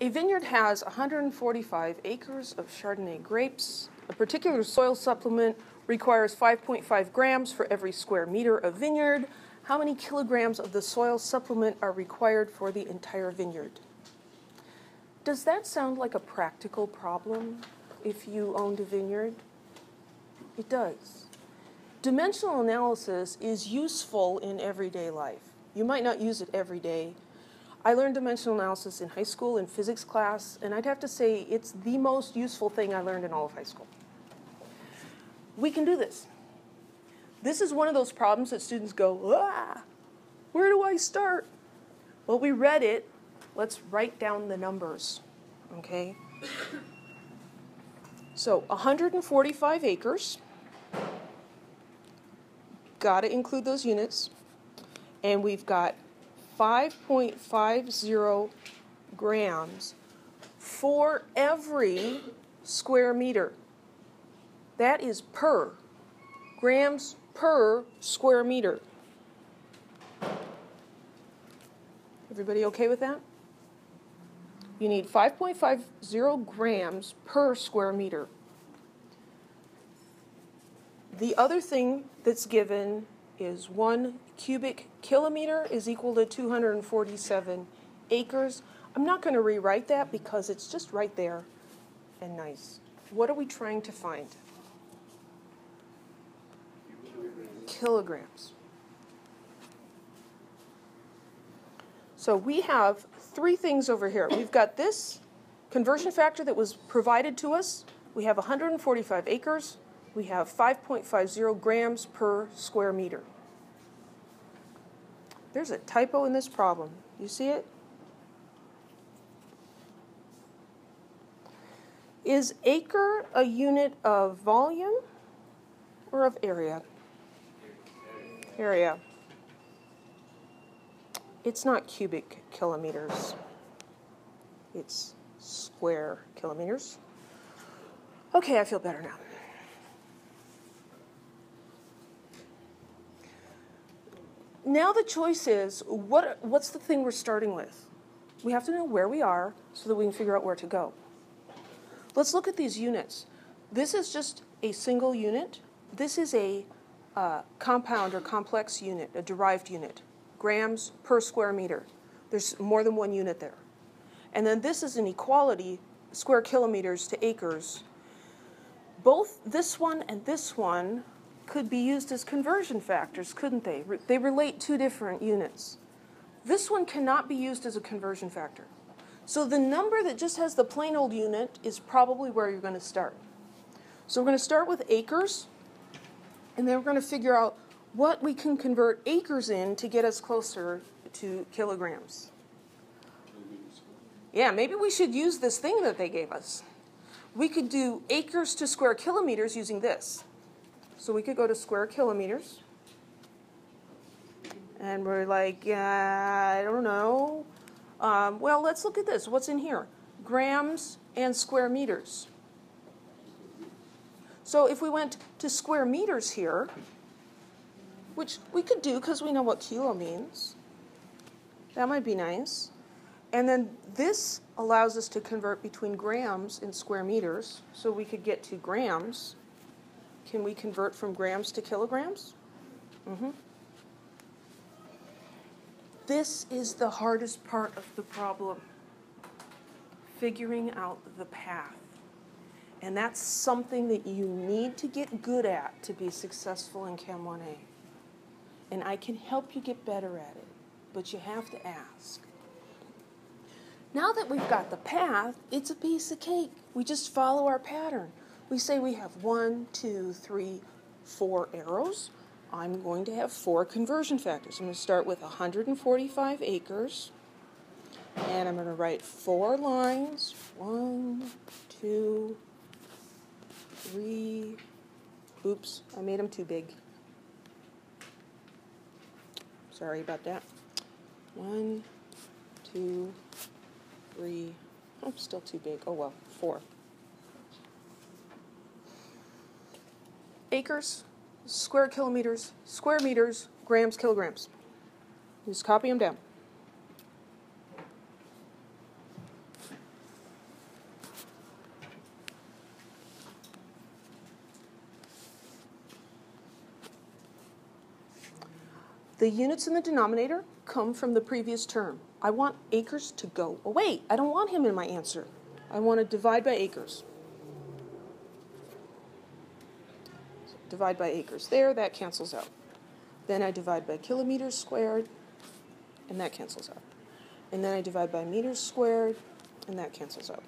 A vineyard has 145 acres of Chardonnay grapes. A particular soil supplement requires 5.5 grams for every square meter of vineyard. How many kilograms of the soil supplement are required for the entire vineyard? Does that sound like a practical problem if you owned a vineyard? It does. Dimensional analysis is useful in everyday life. You might not use it every day. I learned dimensional analysis in high school in physics class, and I'd have to say it's the most useful thing I learned in all of high school. We can do this. This is one of those problems that students go, ah, where do I start? Well, we read it. Let's write down the numbers, okay? So 145 acres. Got to include those units. And we've got 5.50 grams for every square meter. That is per grams per square meter. Everybody okay with that? You need 5.50 grams per square meter. The other thing that's given is one cubic kilometer is equal to 247 acres. I'm not going to rewrite that because it's just right there and nice. What are we trying to find? Kilograms. So we have three things over here. We've got this conversion factor that was provided to us. We have 145 acres. We have 5.50 grams per square meter. There's a typo in this problem. You see it? Is acre a unit of volume or of area? Area. It's not cubic kilometers. It's square kilometers. Okay, I feel better now. Now the choice is what, what's the thing we're starting with? We have to know where we are so that we can figure out where to go. Let's look at these units. This is just a single unit. This is a uh, compound or complex unit, a derived unit, grams per square meter. There's more than one unit there. And then this is an equality, square kilometers to acres. Both this one and this one could be used as conversion factors, couldn't they? They relate two different units. This one cannot be used as a conversion factor. So the number that just has the plain old unit is probably where you're going to start. So we're going to start with acres, and then we're going to figure out what we can convert acres in to get us closer to kilograms. Yeah, maybe we should use this thing that they gave us. We could do acres to square kilometers using this. So we could go to square kilometers. And we're like, yeah, I don't know. Um, well, let's look at this. What's in here? Grams and square meters. So if we went to square meters here, which we could do because we know what kilo means, that might be nice. And then this allows us to convert between grams and square meters, so we could get to grams. Can we convert from grams to kilograms? Mm-hmm. This is the hardest part of the problem figuring out the path. And that's something that you need to get good at to be successful in Chem 1A. And I can help you get better at it, but you have to ask. Now that we've got the path, it's a piece of cake. We just follow our pattern. We say we have one, two, three, four arrows. I'm going to have four conversion factors. I'm going to start with 145 acres. And I'm going to write four lines. One, two, three. Oops, I made them too big. Sorry about that. One, two, three, oh, still too big. Oh well, four. acres, square kilometers, square meters, grams, kilograms. Just copy them down. The units in the denominator come from the previous term. I want acres to go away. I don't want him in my answer. I want to divide by acres. Divide by acres there, that cancels out. Then I divide by kilometers squared, and that cancels out. And then I divide by meters squared, and that cancels out.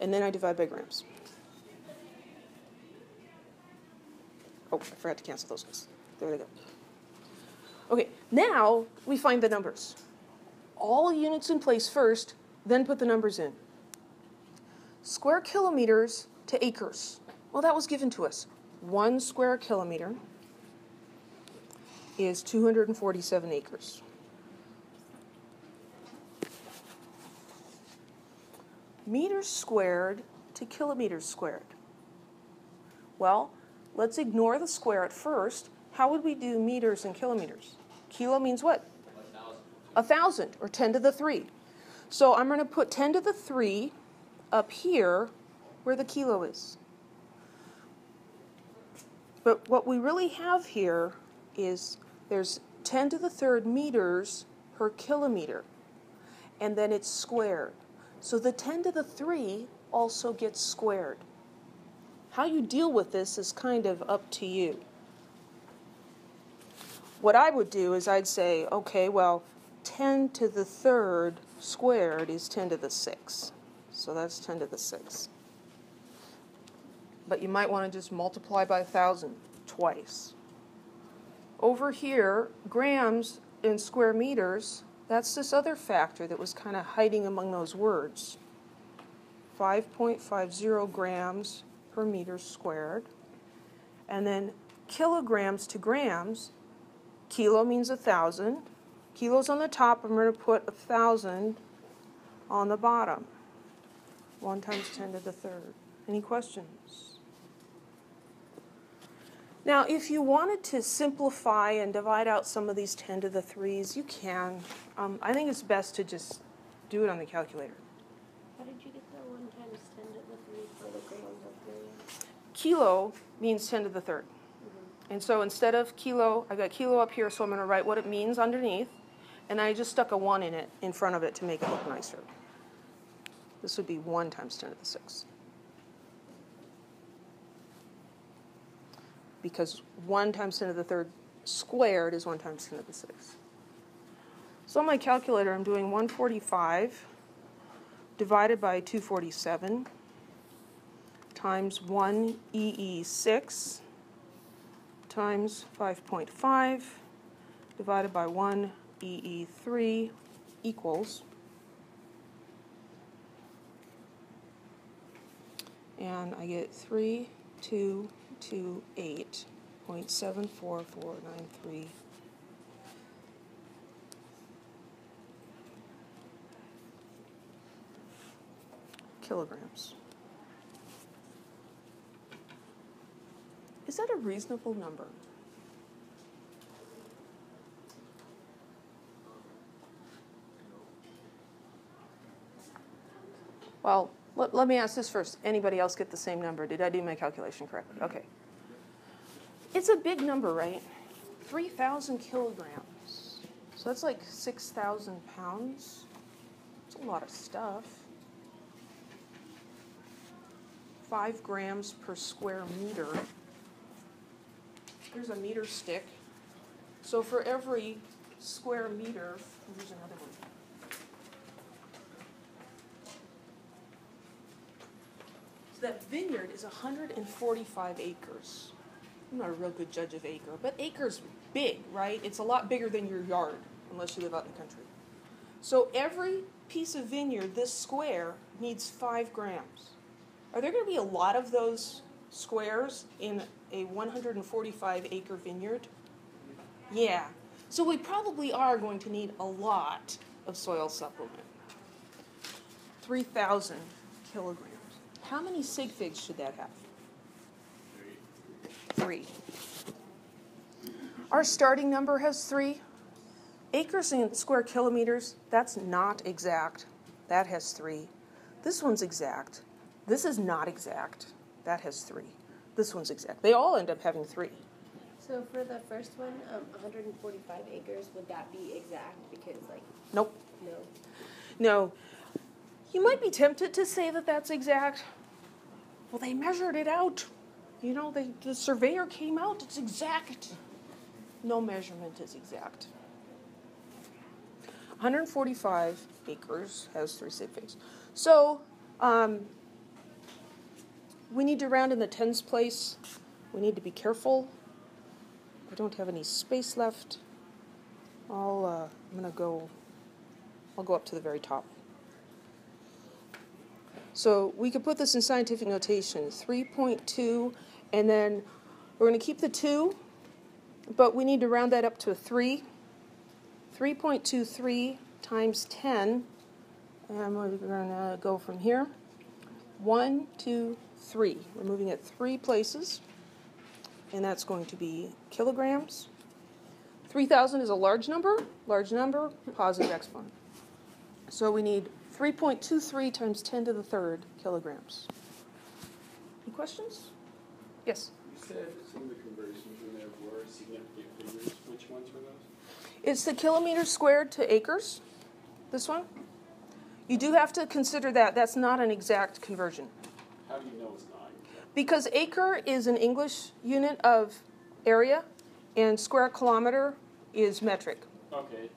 And then I divide by grams. Oh, I forgot to cancel those guys. There they go. Okay, now we find the numbers. All units in place first, then put the numbers in. Square kilometers to acres. Well, that was given to us. One square kilometer is 247 acres. Meters squared to kilometers squared. Well, let's ignore the square at first. How would we do meters and kilometers? Kilo means what? A thousand, or 10 to the 3. So I'm going to put 10 to the 3 up here where the kilo is. But what we really have here is there's 10 to the third meters per kilometer, and then it's squared. So the 10 to the 3 also gets squared. How you deal with this is kind of up to you. What I would do is I'd say, okay, well, 10 to the third squared is 10 to the 6. So that's 10 to the 6. But you might want to just multiply by 1,000 twice. Over here, grams in square meters, that's this other factor that was kind of hiding among those words. 5.50 grams per meter squared. And then kilograms to grams, kilo means a thousand. Kilos on the top, I'm going to put a thousand on the bottom. 1 times 10 to the third. Any questions? Now, if you wanted to simplify and divide out some of these 10 to the 3s, you can. Um, I think it's best to just do it on the calculator. How did you get the 1 times 10 to the 3 for the grams of grams? Kilo means 10 to the 3rd. Mm-hmm. And so instead of kilo, I've got kilo up here, so I'm going to write what it means underneath. And I just stuck a 1 in it, in front of it, to make it look nicer. This would be 1 times 10 to the 6. Because 1 times 10 to the third squared is 1 times 10 to the 6. So on my calculator, I'm doing 145 divided by 247 times 1 EE6 times 5.5 divided by 1 EE3 equals and I get 3, 2, two eight point seven four four nine three. kilograms. Is that a reasonable number? Well, let, let me ask this first. Anybody else get the same number? Did I do my calculation correctly? Mm-hmm. Okay. It's a big number, right? 3,000 kilograms. So that's like 6,000 pounds. It's a lot of stuff. Five grams per square meter. Here's a meter stick. So for every square meter, here's another one. That vineyard is 145 acres. I'm not a real good judge of acre, but acres big, right? It's a lot bigger than your yard, unless you live out in the country. So every piece of vineyard, this square, needs five grams. Are there going to be a lot of those squares in a 145 acre vineyard? Yeah. So we probably are going to need a lot of soil supplement. 3,000 kilograms. How many sig figs should that have? Three. Our starting number has three. Acres and square kilometers, that's not exact. That has three. This one's exact. This is not exact. That has three. This one's exact. They all end up having three. So for the first one, um, 145 acres, would that be exact? Because like, Nope. no. No. You might be tempted to say that that's exact. Well, they measured it out. You know, they, the surveyor came out, it's exact. No measurement is exact. 145 acres has three safe. So, um, we need to round in the tens place. We need to be careful. I don't have any space left. I'll, uh, I'm gonna go I'll go up to the very top. So we could put this in scientific notation 3.2, and then we're going to keep the 2, but we need to round that up to a 3. 3.23 times 10, and we're going to go from here. 1, 2, 3. We're moving it three places, and that's going to be kilograms. 3,000 is a large number, large number, positive exponent. So we need 3.23 times 10 to the third kilograms. Any questions? Yes. You said some of the conversions in there were significant figures. Which ones were those? It's the kilometers squared to acres, this one. You do have to consider that. That's not an exact conversion. How do you know it's not? Because acre is an English unit of area, and square kilometer is metric. Okay,